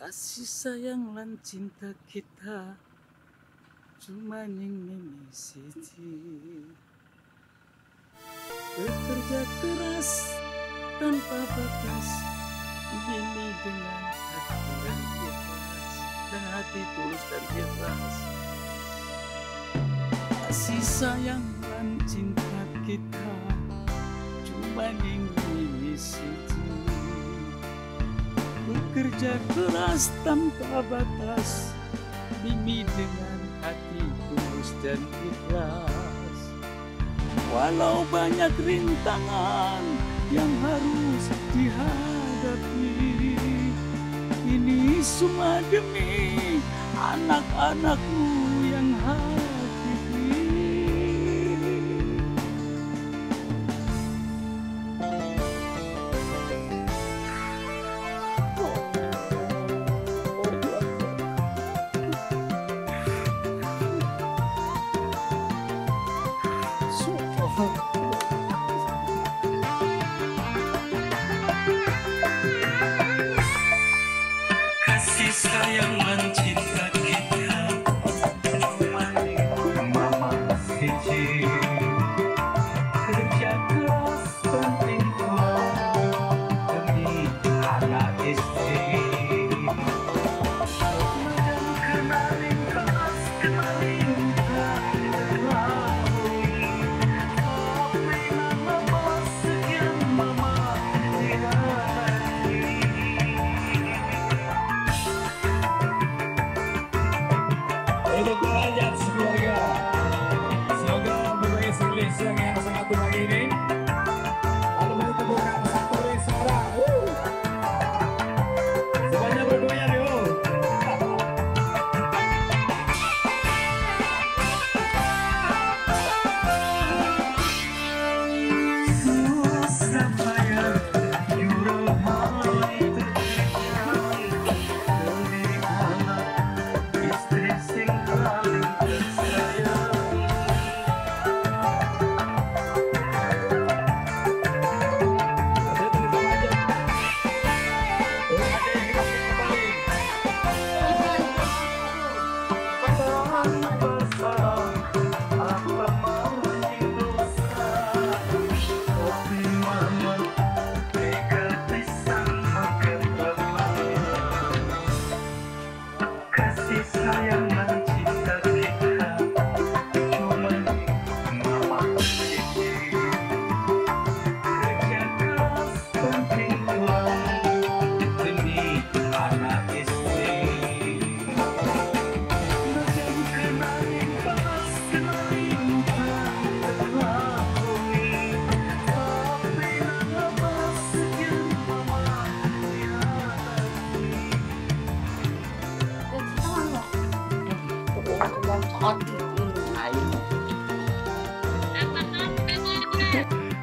Kasih sayang lan cinta kita cuma ning mimi siji Bekerja keras tanpa batas Ini dengan hati yang ikhlas Dan hati tulus dan ikhlas. Kasih sayang dan cinta kita Cuma ning mimi siji Bekerja keras tanpa batas. Mimi dengan hati tulus dan ikhlas. Walau banyak rintangan yang harus dihadapi. Ini semua demi anak-anakmu Kasih sayang kita. Mama siji Kerja keras penting Demi anak istri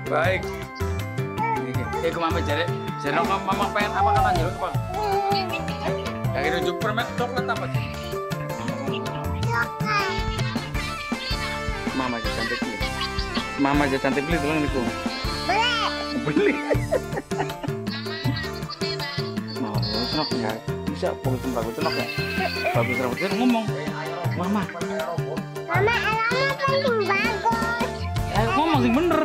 Baik. Eh, ke mama jare. Jare mama, mama pengen apa kan anjir apa? Kayak rujuk permen coklat apa sih? Mama aja cantik beli. Mama aja cantik beli tulang niku. Beli. Mau tenok ya. Bisa bagus bagus tenok ya. Bagus rambut ngomong. Mama, Mama, elangnya penting bagus. eh ngomong sing bener.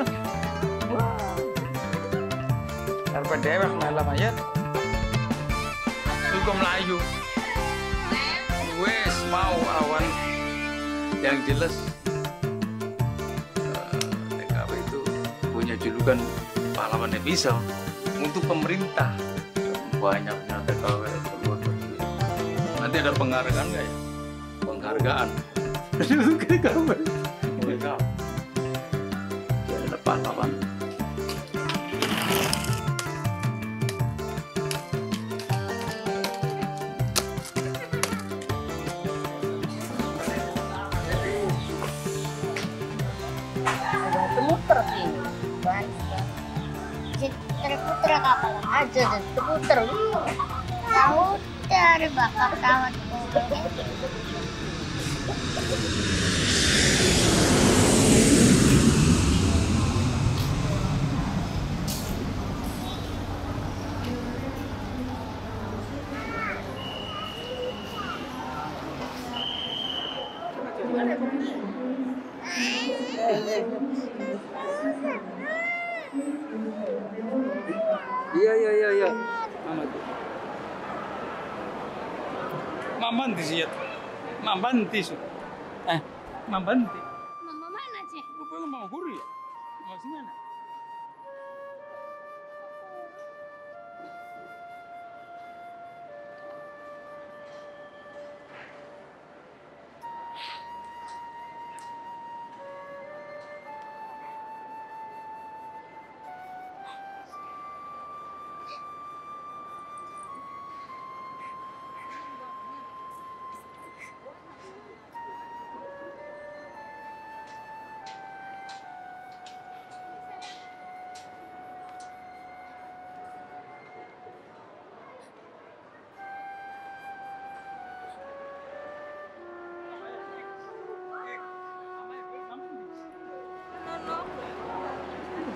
Dewek malam aja. Juga Melayu. Wes mau awan. Yang jelas eh, TKW itu punya julukan pahlawan bisa untuk pemerintah. Banyaknya TKW nanti ada penghargaan nggak ya? Penghargaan. TKW mereka dia ada pahlawan banget terputar aja dan terputar. Tahu dari bakal kawan Thank you. Iya iya iya iya. Mama tuh. Mamanti sih ya. Mamanti sih. Eh, mamanti.